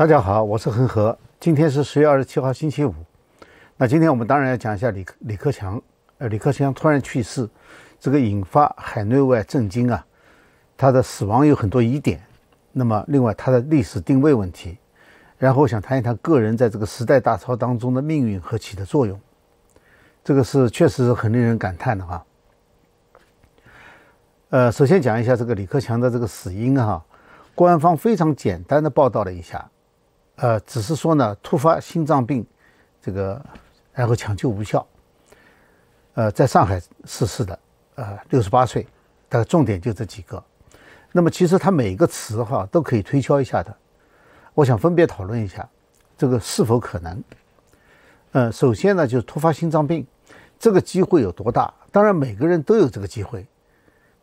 大家好，我是恒河。今天是十月二十七号，星期五。那今天我们当然要讲一下李李克强。呃，李克强突然去世，这个引发海内外震惊啊。他的死亡有很多疑点。那么，另外他的历史定位问题。然后我想谈一谈个人在这个时代大潮当中的命运和起的作用。这个是确实是很令人感叹的哈。呃，首先讲一下这个李克强的这个死因哈，官方非常简单的报道了一下。呃，只是说呢，突发心脏病，这个然后抢救无效，呃，在上海逝世的，呃，六十八岁，大概重点就这几个。那么其实他每一个词哈都可以推敲一下的，我想分别讨论一下这个是否可能。呃，首先呢就是突发心脏病，这个机会有多大？当然每个人都有这个机会，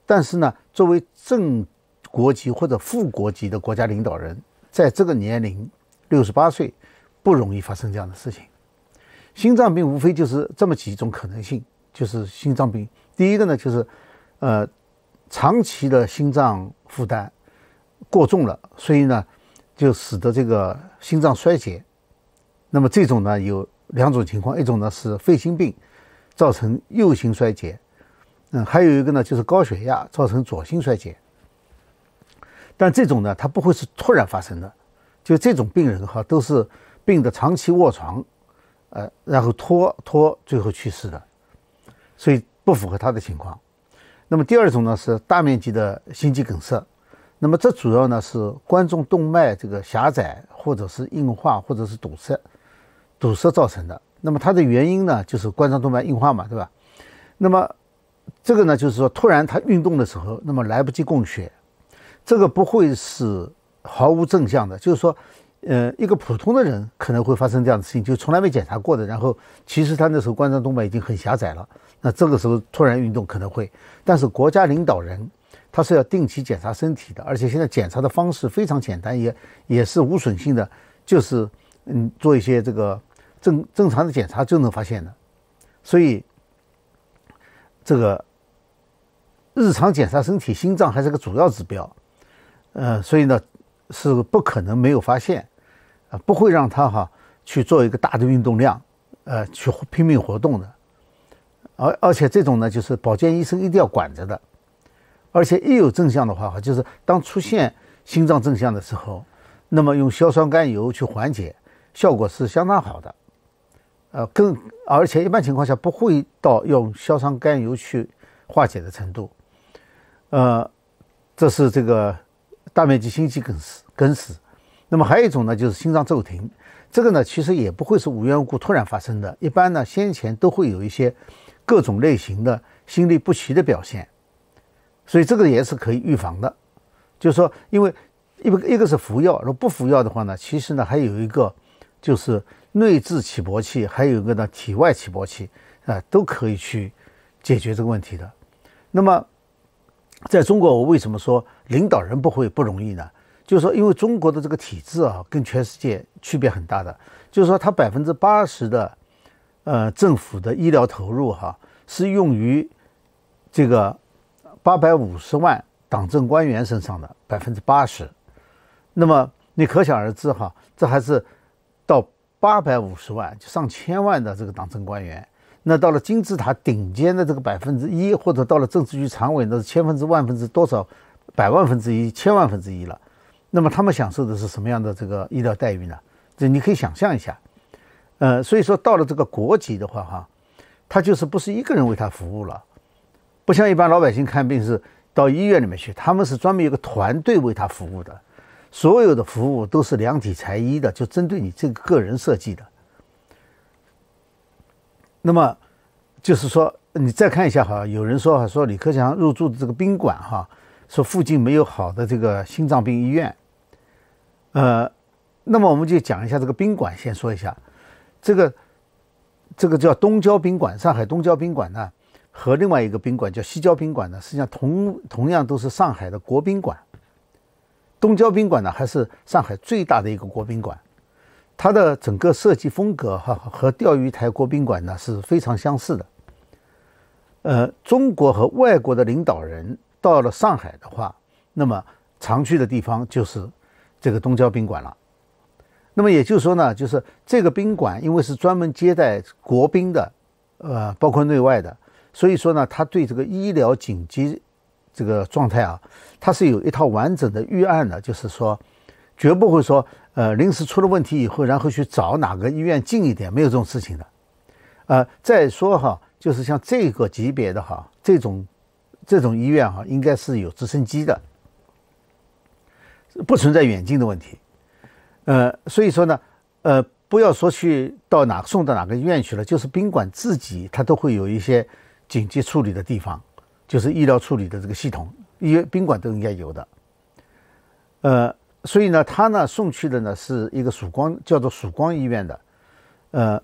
但是呢，作为正国籍或者副国籍的国家领导人，在这个年龄。六十八岁不容易发生这样的事情。心脏病无非就是这么几种可能性，就是心脏病。第一个呢，就是呃长期的心脏负担过重了，所以呢就使得这个心脏衰竭。那么这种呢有两种情况，一种呢是肺心病造成右心衰竭，嗯，还有一个呢就是高血压造成左心衰竭。但这种呢它不会是突然发生的。就这种病人哈，都是病的长期卧床，呃，然后拖拖，最后去世的，所以不符合他的情况。那么第二种呢是大面积的心肌梗塞，那么这主要呢是冠状动脉这个狭窄或者是硬化或者是堵塞，堵塞造成的。那么它的原因呢就是冠状动脉硬化嘛，对吧？那么这个呢就是说突然他运动的时候，那么来不及供血，这个不会是。毫无正向的，就是说，呃，一个普通的人可能会发生这样的事情，就从来没检查过的。然后，其实他那时候冠状动脉已经很狭窄了，那这个时候突然运动可能会。但是国家领导人他是要定期检查身体的，而且现在检查的方式非常简单，也也是无损性的，就是嗯做一些这个正正常的检查就能发现的。所以，这个日常检查身体，心脏还是个主要指标。呃，所以呢。是不可能没有发现，啊，不会让他哈去做一个大的运动量，呃，去拼命活动的，而而且这种呢，就是保健医生一定要管着的，而且一有症状的话哈，就是当出现心脏正向的时候，那么用硝酸甘油去缓解，效果是相当好的，呃，更而且一般情况下不会到用硝酸甘油去化解的程度，呃，这是这个。大面积心肌梗死，梗死，那么还有一种呢，就是心脏骤停，这个呢其实也不会是无缘无故突然发生的，一般呢先前都会有一些各种类型的心律不齐的表现，所以这个也是可以预防的。就是说，因为一个一个是服药，如果不服药的话呢，其实呢还有一个就是内置起搏器，还有一个呢体外起搏器啊，都可以去解决这个问题的。那么。在中国，我为什么说领导人不会不容易呢？就是说，因为中国的这个体制啊，跟全世界区别很大的。就是说，它百分之八十的，呃，政府的医疗投入哈，是用于这个八百五十万党政官员身上的百分之八十。那么你可想而知哈，这还是到八百五十万就上千万的这个党政官员。那到了金字塔顶尖的这个百分之一，或者到了政治局常委，那是千分之万分之多少，百万分之一、千万分之一了。那么他们享受的是什么样的这个医疗待遇呢？这你可以想象一下。呃，所以说到了这个国级的话，哈，他就是不是一个人为他服务了，不像一般老百姓看病是到医院里面去，他们是专门有个团队为他服务的，所有的服务都是量体裁衣的，就针对你这个个人设计的。那么，就是说，你再看一下哈，有人说说李克强入住的这个宾馆哈，说附近没有好的这个心脏病医院。呃，那么我们就讲一下这个宾馆，先说一下，这个这个叫东郊宾馆，上海东郊宾馆呢，和另外一个宾馆叫西郊宾馆呢，实际上同同样都是上海的国宾馆。东郊宾馆呢，还是上海最大的一个国宾馆。它的整个设计风格哈和钓鱼台国宾馆呢是非常相似的。呃，中国和外国的领导人到了上海的话，那么常去的地方就是这个东郊宾馆了。那么也就是说呢，就是这个宾馆因为是专门接待国宾的，呃，包括内外的，所以说呢，他对这个医疗紧急这个状态啊，它是有一套完整的预案的，就是说，绝不会说，呃，临时出了问题以后，然后去找哪个医院近一点，没有这种事情的。呃，再说哈，就是像这个级别的哈，这种这种医院哈，应该是有直升机的，不存在远近的问题。呃，所以说呢，呃，不要说去到哪送到哪个医院去了，就是宾馆自己，它都会有一些紧急处理的地方，就是医疗处理的这个系统，医院宾馆都应该有的。呃，所以呢，他呢送去的呢是一个曙光，叫做曙光医院的。呃，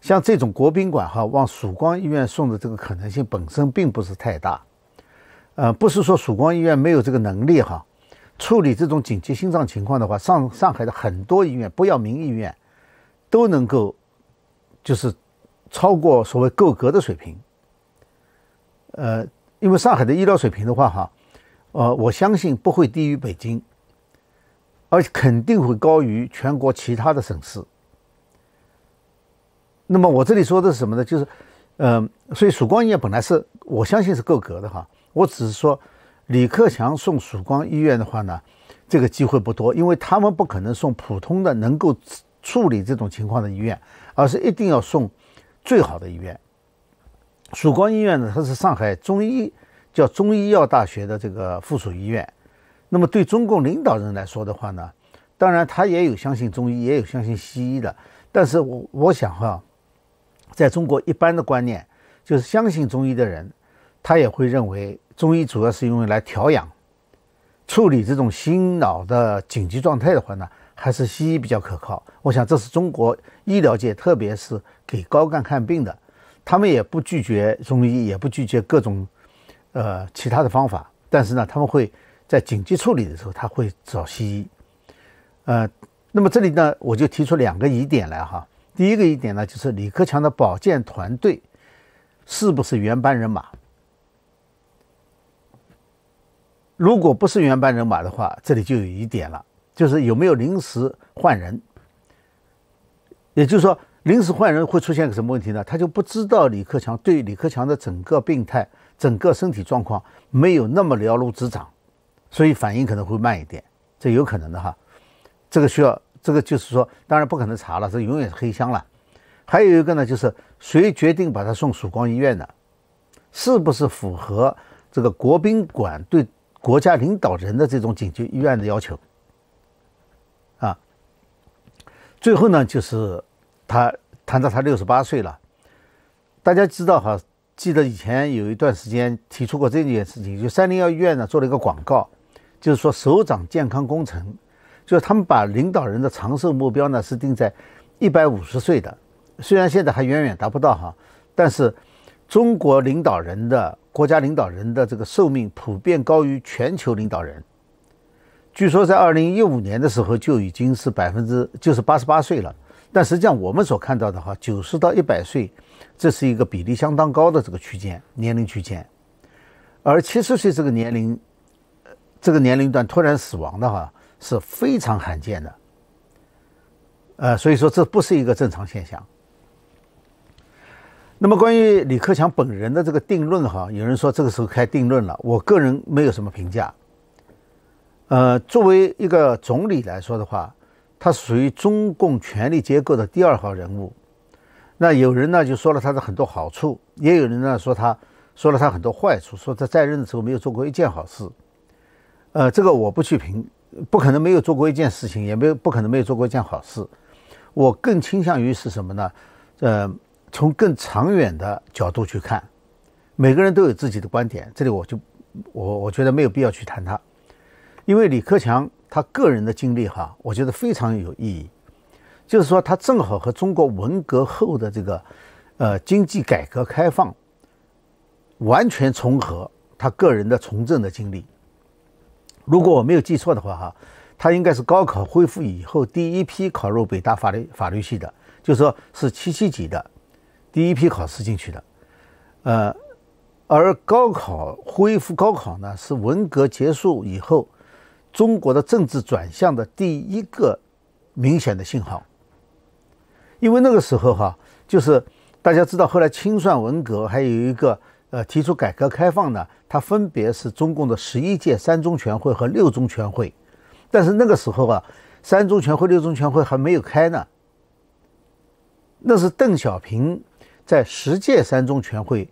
像这种国宾馆哈，往曙光医院送的这个可能性本身并不是太大。呃，不是说曙光医院没有这个能力哈。处理这种紧急心脏情况的话，上上海的很多医院，不要名医院，都能够就是超过所谓够格的水平。呃，因为上海的医疗水平的话，哈，呃，我相信不会低于北京，而且肯定会高于全国其他的省市。那么我这里说的是什么呢？就是，嗯，所以曙光医院本来是我相信是够格的哈，我只是说。李克强送曙光医院的话呢，这个机会不多，因为他们不可能送普通的能够处理这种情况的医院，而是一定要送最好的医院。曙光医院呢，它是上海中医叫中医药大学的这个附属医院。那么对中共领导人来说的话呢，当然他也有相信中医，也有相信西医的，但是我我想哈，在中国一般的观念就是相信中医的人，他也会认为。中医主要是用来调养、处理这种心脑的紧急状态的话呢，还是西医比较可靠。我想这是中国医疗界，特别是给高干看病的，他们也不拒绝中医，也不拒绝各种呃其他的方法。但是呢，他们会在紧急处理的时候，他会找西医。呃，那么这里呢，我就提出两个疑点来哈。第一个疑点呢，就是李克强的保健团队是不是原班人马？如果不是原班人马的话，这里就有疑点了，就是有没有临时换人。也就是说，临时换人会出现个什么问题呢？他就不知道李克强对李克强的整个病态、整个身体状况没有那么了如指掌，所以反应可能会慢一点，这有可能的哈。这个需要，这个就是说，当然不可能查了，这永远是黑箱了。还有一个呢，就是谁决定把他送曙光医院的，是不是符合这个国宾馆对？国家领导人的这种紧急医院的要求，啊，最后呢，就是他谈到他六十八岁了，大家知道哈，记得以前有一段时间提出过这件事情，就三零幺医院呢做了一个广告，就是说首长健康工程，就是他们把领导人的长寿目标呢是定在一百五十岁的，虽然现在还远远达不到哈，但是中国领导人的。国家领导人的这个寿命普遍高于全球领导人，据说在二零一五年的时候就已经是百分之就是八十八岁了。但实际上我们所看到的哈，九十到一百岁，这是一个比例相当高的这个区间年龄区间，而七十岁这个年龄，这个年龄段突然死亡的话是非常罕见的，呃，所以说这不是一个正常现象。那么关于李克强本人的这个定论，哈，有人说这个时候开定论了，我个人没有什么评价。呃，作为一个总理来说的话，他属于中共权力结构的第二号人物。那有人呢就说了他的很多好处，也有人呢说他说了他很多坏处，说他在任的时候没有做过一件好事。呃，这个我不去评，不可能没有做过一件事情，也没有不可能没有做过一件好事。我更倾向于是什么呢？呃。从更长远的角度去看，每个人都有自己的观点。这里我就我我觉得没有必要去谈他，因为李克强他个人的经历哈，我觉得非常有意义。就是说，他正好和中国文革后的这个呃经济改革开放完全重合，他个人的从政的经历。如果我没有记错的话哈，他应该是高考恢复以后第一批考入北大法律法律系的，就是说是七七级的。第一批考试进去的，呃，而高考恢复高考呢，是文革结束以后中国的政治转向的第一个明显的信号。因为那个时候哈，就是大家知道，后来清算文革，还有一个呃提出改革开放呢，它分别是中共的十一届三中全会和六中全会，但是那个时候啊，三中全会、六中全会还没有开呢。那是邓小平在十届三中全会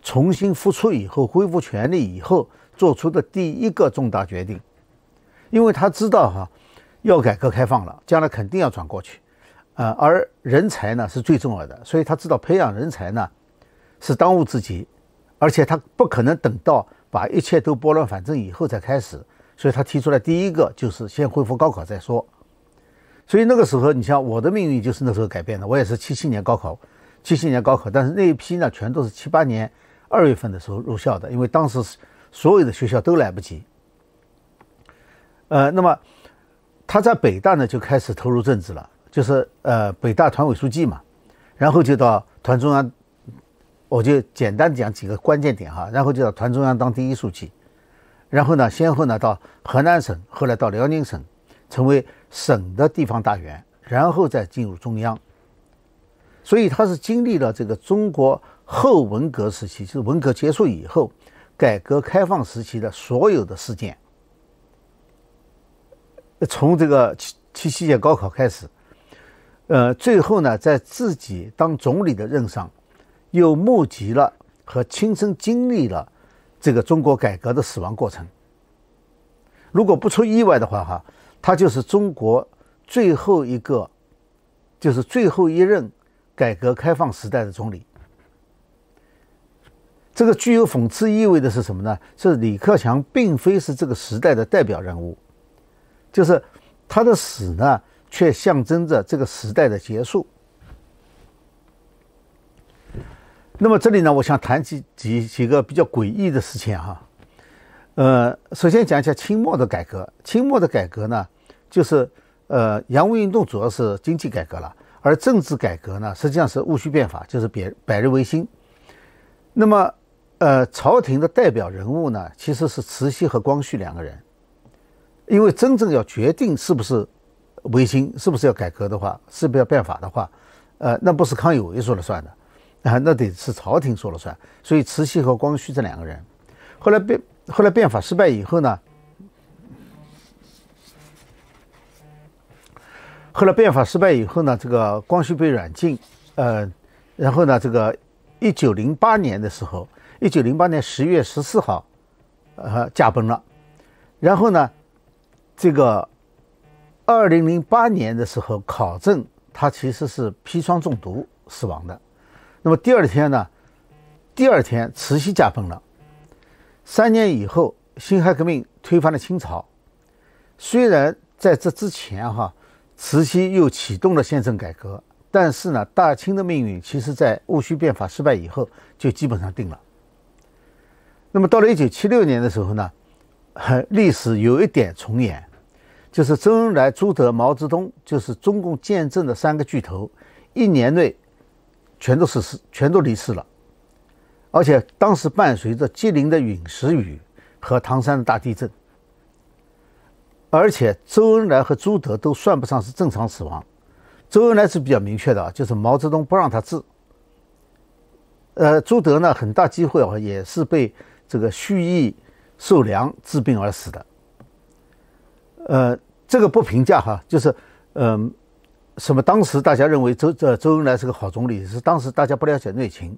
重新复出以后，恢复权力以后做出的第一个重大决定，因为他知道哈，要改革开放了，将来肯定要转过去。呃，而人才呢是最重要的，所以他知道培养人才呢是当务之急，而且他不可能等到把一切都拨乱反正以后再开始，所以他提出来第一个就是先恢复高考再说。所以那个时候，你像我的命运就是那时候改变的，我也是七七年高考，七七年高考，但是那一批呢全都是七八年二月份的时候入校的，因为当时所有的学校都来不及。呃，那么他在北大呢就开始投入政治了。就是呃，北大团委书记嘛，然后就到团中央，我就简单讲几个关键点哈，然后就到团中央当第一书记，然后呢，先后呢到河南省，后来到辽宁省，成为省的地方大员，然后再进入中央。所以他是经历了这个中国后文革时期，就是文革结束以后，改革开放时期的所有的事件，从这个七七七届高考开始。呃，最后呢，在自己当总理的任上，又目击了和亲身经历了这个中国改革的死亡过程。如果不出意外的话，哈，他就是中国最后一个，就是最后一任改革开放时代的总理。这个具有讽刺意味的是什么呢？是李克强并非是这个时代的代表人物，就是他的死呢。却象征着这个时代的结束。那么这里呢，我想谈几几几个比较诡异的事情哈。呃，首先讲一下清末的改革。清末的改革呢，就是呃洋务运动主要是经济改革了，而政治改革呢，实际上是戊戌变法，就是百百日维新。那么呃，朝廷的代表人物呢，其实是慈禧和光绪两个人，因为真正要决定是不是。维新是不是要改革的话，是不是要变法的话，呃，那不是康有为说了算的，啊，那得是朝廷说了算。所以慈禧和光绪这两个人，后来变后来变法失败以后呢，后来变法失败以后呢，这个光绪被软禁，呃，然后呢，这个一九零八年的时候，一九零八年十月十四号，呃，驾崩了，然后呢，这个。二零零八年的时候考证，他其实是砒霜中毒死亡的。那么第二天呢？第二天慈禧驾崩了。三年以后，辛亥革命推翻了清朝。虽然在这之前哈，慈禧又启动了宪政改革，但是呢，大清的命运其实在戊戌变法失败以后就基本上定了。那么到了一九七六年的时候呢，历史有一点重演。就是周恩来、朱德、毛泽东，就是中共建政的三个巨头，一年内全都逝世，全都离世了。而且当时伴随着吉林的陨石雨和唐山的大地震，而且周恩来和朱德都算不上是正常死亡。周恩来是比较明确的，就是毛泽东不让他治。呃，朱德呢，很大机会啊，也是被这个蓄意受凉治病而死的。呃，这个不评价哈，就是，嗯，什么？当时大家认为周这周恩来是个好总理，是当时大家不了解内情，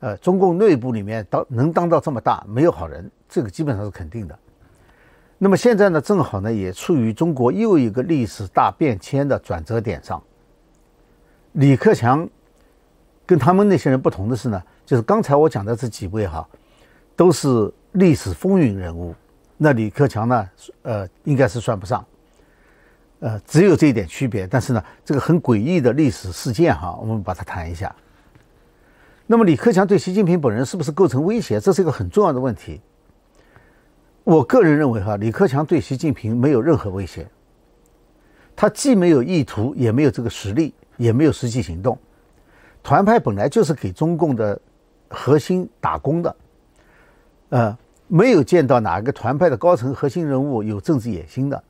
呃，中共内部里面当能当到这么大，没有好人，这个基本上是肯定的。那么现在呢，正好呢，也处于中国又一个历史大变迁的转折点上。李克强跟他们那些人不同的是呢，就是刚才我讲的这几位哈，都是历史风云人物。那李克强呢？呃，应该是算不上，呃，只有这一点区别。但是呢，这个很诡异的历史事件哈，我们把它谈一下。那么，李克强对习近平本人是不是构成威胁？这是一个很重要的问题。我个人认为哈，李克强对习近平没有任何威胁，他既没有意图，也没有这个实力，也没有实际行动。团派本来就是给中共的核心打工的，呃。没有见到哪个团派的高层核心人物有政治野心的，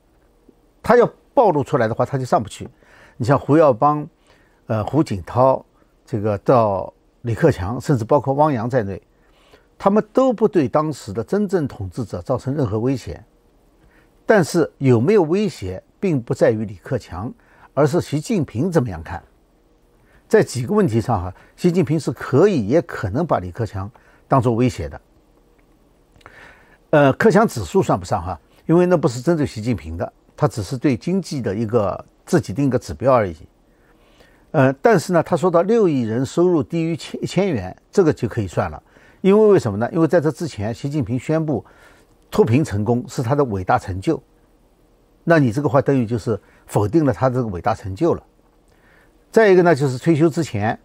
他要暴露出来的话，他就上不去。你像胡耀邦、呃胡锦涛，这个到李克强，甚至包括汪洋在内，他们都不对当时的真正统治者造成任何威胁。但是有没有威胁，并不在于李克强，而是习近平怎么样看。在几个问题上，哈，习近平是可以也可能把李克强当做威胁的。呃，克强指数算不上哈，因为那不是针对习近平的，他只是对经济的一个自己定一个指标而已。呃，但是呢，他说到六亿人收入低于千一千元，这个就可以算了，因为为什么呢？因为在这之前，习近平宣布脱贫成功是他的伟大成就，那你这个话等于就是否定了他这个伟大成就了。再一个呢，就是退休之前，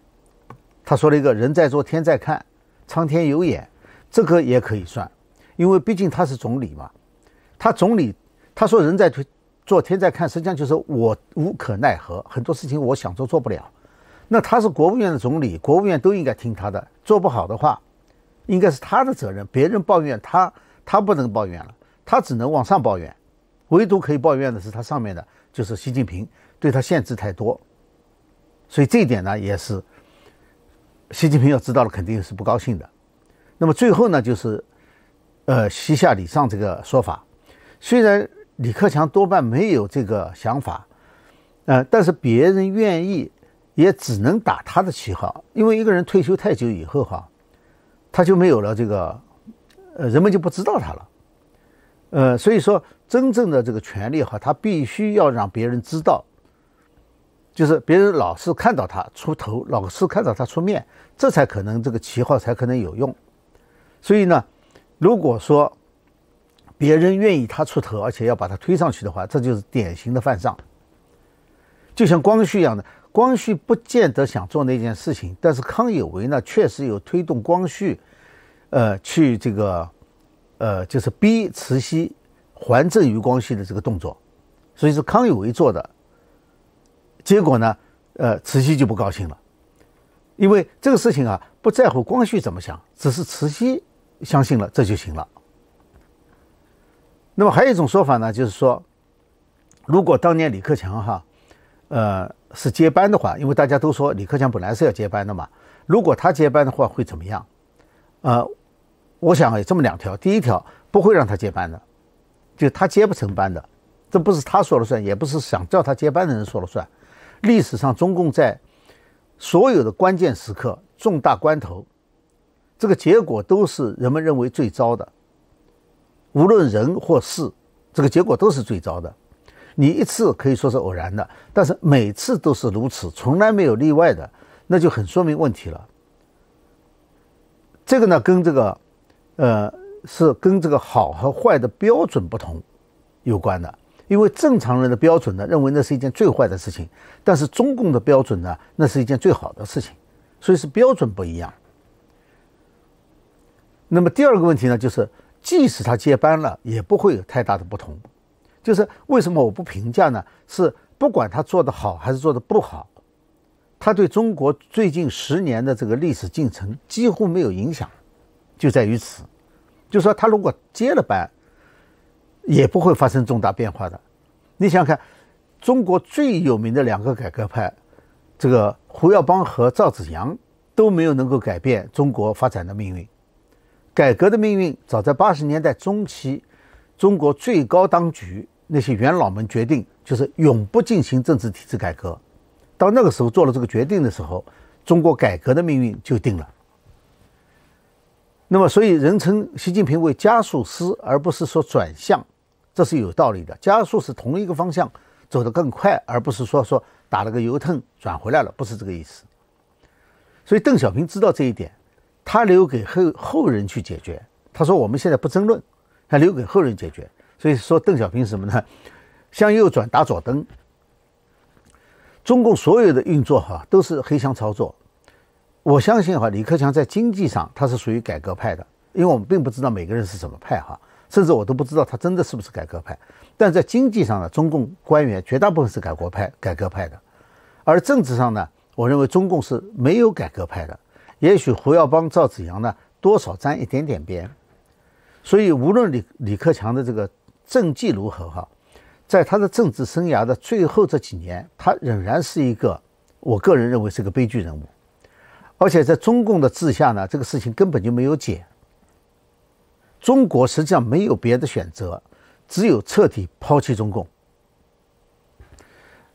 他说了一个人在做天在看，苍天有眼，这个也可以算，因为毕竟他是总理嘛。他总理他说人在推做天在看，实际上就是我无可奈何，很多事情我想做做不了。那他是国务院的总理，国务院都应该听他的，做不好的话，应该是他的责任。别人抱怨他，他不能抱怨了，他只能往上抱怨。唯独可以抱怨的是他上面的，就是习近平对他限制太多。所以这一点呢，也是习近平要知道了，肯定是不高兴的。那么最后呢，就是呃，西夏礼上这个说法，虽然李克强多半没有这个想法，呃，但是别人愿意，也只能打他的旗号，因为一个人退休太久以后哈，他就没有了这个，呃，人们就不知道他了，呃，所以说真正的这个权利哈，他必须要让别人知道。就是别人老是看到他出头，老是看到他出面，这才可能这个旗号才可能有用。所以呢，如果说别人愿意他出头，而且要把他推上去的话，这就是典型的犯上。就像光绪一样的，光绪不见得想做那件事情，但是康有为呢，确实有推动光绪，呃，去这个，呃，就是逼慈禧还政于光绪的这个动作，所以是康有为做的。结果呢，呃，慈禧就不高兴了，因为这个事情啊，不在乎光绪怎么想，只是慈禧相信了，这就行了。那么还有一种说法呢，就是说，如果当年李克强哈，呃，是接班的话，因为大家都说李克强本来是要接班的嘛，如果他接班的话会怎么样？呃，我想有这么两条，第一条不会让他接班的，就他接不成班的，这不是他说了算，也不是想叫他接班的人说了算。历史上，中共在所有的关键时刻、重大关头，这个结果都是人们认为最糟的。无论人或事，这个结果都是最糟的。你一次可以说是偶然的，但是每次都是如此，从来没有例外的，那就很说明问题了。这个呢，跟这个，呃，是跟这个好和坏的标准不同有关的。因为正常人的标准呢，认为那是一件最坏的事情，但是中共的标准呢，那是一件最好的事情，所以是标准不一样。那么第二个问题呢，就是即使他接班了，也不会有太大的不同。就是为什么我不评价呢？是不管他做的好还是做的不好，他对中国最近十年的这个历史进程几乎没有影响，就在于此。就说他如果接了班。也不会发生重大变化的。你想想看，中国最有名的两个改革派，这个胡耀邦和赵紫阳都没有能够改变中国发展的命运。改革的命运早在八十年代中期，中国最高当局那些元老们决定，就是永不进行政治体制改革。到那个时候做了这个决定的时候，中国改革的命运就定了。那么，所以人称习近平为加速师，而不是说转向。这是有道理的，加速是同一个方向走得更快，而不是说说打了个油腾转回来了，不是这个意思。所以邓小平知道这一点，他留给后后人去解决。他说我们现在不争论，他留给后人解决。所以说邓小平什么呢？向右转打左灯。中共所有的运作哈都是黑箱操作。我相信哈李克强在经济上他是属于改革派的，因为我们并不知道每个人是什么派哈。甚至我都不知道他真的是不是改革派，但在经济上呢，中共官员绝大部分是改革派、改革派的，而政治上呢，我认为中共是没有改革派的。也许胡耀邦、赵紫阳呢，多少沾一点点边。所以无论李李克强的这个政绩如何哈，在他的政治生涯的最后这几年，他仍然是一个，我个人认为是个悲剧人物。而且在中共的治下呢，这个事情根本就没有解。中国实际上没有别的选择，只有彻底抛弃中共。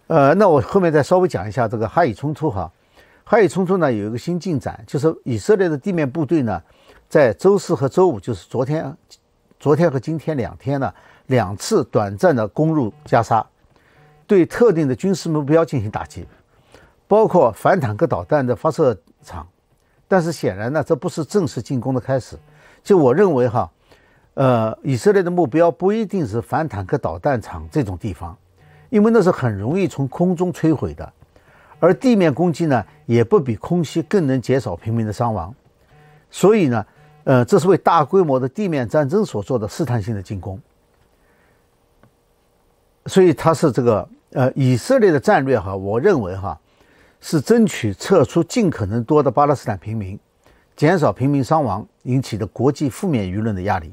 呃，那我后面再稍微讲一下这个哈以冲突哈。哈以冲突呢有一个新进展，就是以色列的地面部队呢，在周四和周五，就是昨天、昨天和今天两天呢，两次短暂的攻入加沙，对特定的军事目标进行打击，包括反坦克导弹的发射场。但是显然呢，这不是正式进攻的开始。就我认为哈，呃，以色列的目标不一定是反坦克导弹场这种地方，因为那是很容易从空中摧毁的。而地面攻击呢，也不比空袭更能减少平民的伤亡，所以呢，呃，这是为大规模的地面战争所做的试探性的进攻。所以它是这个呃以色列的战略哈，我认为哈，是争取撤出尽可能多的巴勒斯坦平民，减少平民伤亡引起的国际负面舆论的压力。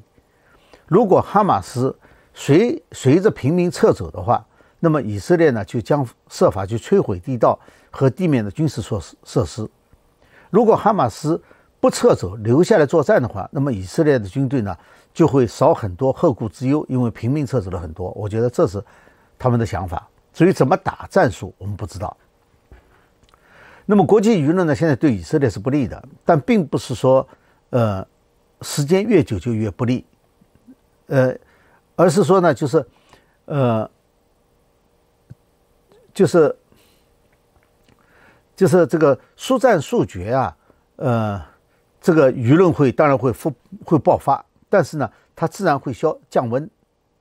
如果哈马斯随随着平民撤走的话，那么以色列呢，就将设法去摧毁地道和地面的军事设施设施。如果哈马斯不撤走，留下来作战的话，那么以色列的军队呢，就会少很多后顾之忧，因为平民撤走了很多。我觉得这是他们的想法。至于怎么打战术，我们不知道。那么国际舆论呢，现在对以色列是不利的，但并不是说，呃，时间越久就越不利，呃，而是说呢，就是，呃。就是，就是这个速战速决啊，呃，这个舆论会当然会复会爆发，但是呢，它自然会消降温，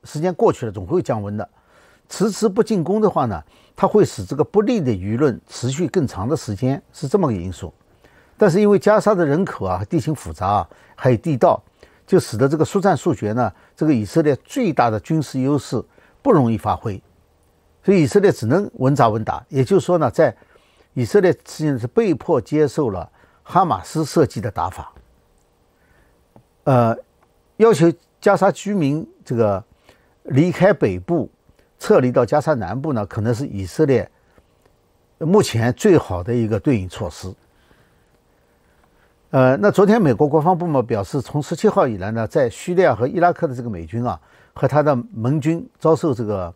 时间过去了总会降温的。迟迟不进攻的话呢，它会使这个不利的舆论持续更长的时间，是这么个因素。但是因为加沙的人口啊、地形复杂啊，还有地道，就使得这个速战速决呢，这个以色列最大的军事优势不容易发挥。所以以色列只能稳扎稳打，也就是说呢，在以色列实际上是被迫接受了哈马斯设计的打法，呃，要求加沙居民这个离开北部，撤离到加沙南部呢，可能是以色列目前最好的一个对应措施。呃，那昨天美国国防部门表示，从十七号以来呢，在叙利亚和伊拉克的这个美军啊和他的盟军遭受这个。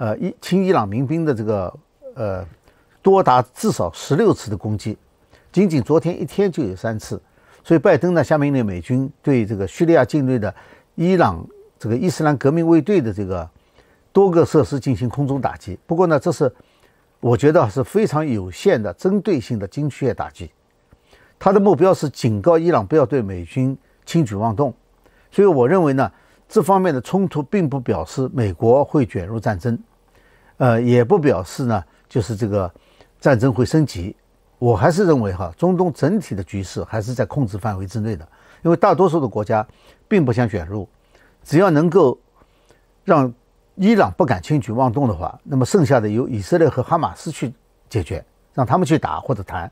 呃，伊亲伊朗民兵的这个呃，多达至少十六次的攻击，仅仅昨天一天就有三次，所以拜登呢下命令美军对这个叙利亚境内的伊朗这个伊斯兰革命卫队的这个多个设施进行空中打击。不过呢，这是我觉得是非常有限的针对性的精确打击，他的目标是警告伊朗不要对美军轻举妄动。所以我认为呢，这方面的冲突并不表示美国会卷入战争。呃，也不表示呢，就是这个战争会升级。我还是认为哈，中东整体的局势还是在控制范围之内的，因为大多数的国家并不想卷入。只要能够让伊朗不敢轻举妄动的话，那么剩下的由以色列和哈马斯去解决，让他们去打或者谈。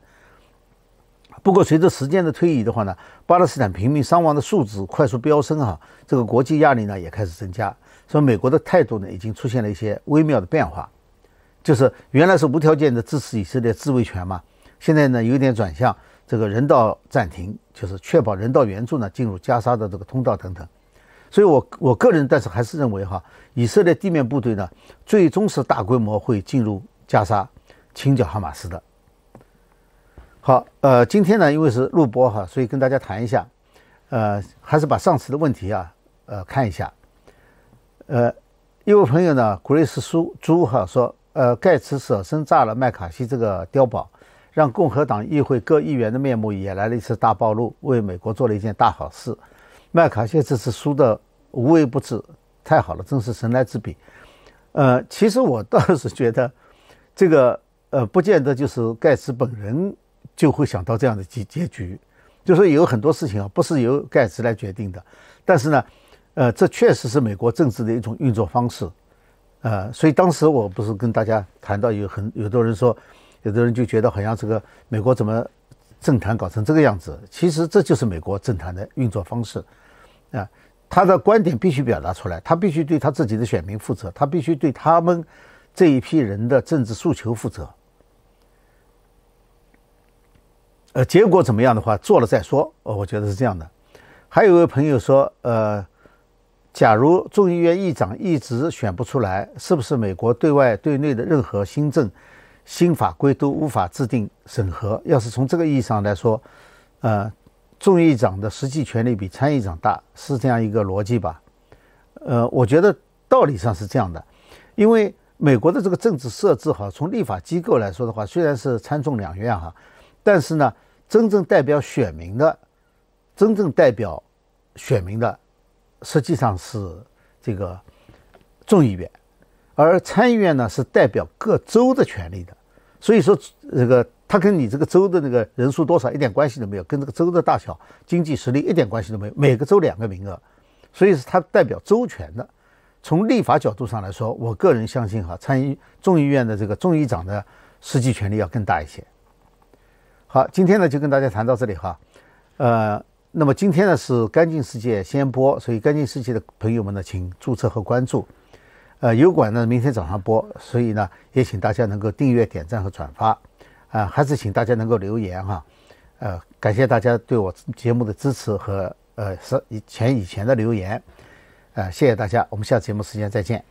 不过随着时间的推移的话呢，巴勒斯坦平民伤亡的数字快速飙升哈，这个国际压力呢也开始增加。说美国的态度呢，已经出现了一些微妙的变化，就是原来是无条件的支持以色列自卫权嘛，现在呢有点转向这个人道暂停，就是确保人道援助呢进入加沙的这个通道等等。所以，我我个人但是还是认为哈，以色列地面部队呢，最终是大规模会进入加沙清剿哈马斯的。好，呃，今天呢因为是录播哈，所以跟大家谈一下，呃，还是把上次的问题啊，呃，看一下。呃，一位朋友呢，古瑞斯苏朱哈说，呃，盖茨舍身炸了麦卡锡这个碉堡，让共和党议会各议员的面目也来了一次大暴露，为美国做了一件大好事。麦卡锡这次输的无微不至，太好了，真是神来之笔。呃，其实我倒是觉得，这个呃，不见得就是盖茨本人就会想到这样的结结局，就是有很多事情啊，不是由盖茨来决定的，但是呢。呃，这确实是美国政治的一种运作方式，呃，所以当时我不是跟大家谈到有很有的人说，有的人就觉得好像这个美国怎么政坛搞成这个样子？其实这就是美国政坛的运作方式，啊，他的观点必须表达出来，他必须对他自己的选民负责，他必须对他们这一批人的政治诉求负责。呃，结果怎么样的话，做了再说。呃，我觉得是这样的。还有一位朋友说，呃，假如众议院议长一直选不出来，是不是美国对外对内的任何新政、新法规都无法制定审核？要是从这个意义上来说，呃，众议长的实际权力比参议长大，是这样一个逻辑吧？呃，我觉得道理上是这样的，因为美国的这个政治设置哈，从立法机构来说的话，虽然是参众两院哈，但是呢。真正代表选民的，真正代表选民的，实际上是这个众议院，而参议院呢是代表各州的权利的。所以说，这个他跟你这个州的那个人数多少一点关系都没有，跟这个州的大小、经济实力一点关系都没有。每个州两个名额，所以是它代表州权的。从立法角度上来说，我个人相信哈，参议众议院的这个众议长的实际权力要更大一些。好，今天呢就跟大家谈到这里哈，呃，那么今天呢是干净世界先播，所以干净世界的朋友们呢，请注册和关注。呃，油管呢明天早上播，所以呢也请大家能够订阅、点赞和转发。啊，还是请大家能够留言哈。呃，感谢大家对我节目的支持和呃是以前以前的留言。呃，谢谢大家，我们下次节目时间再见。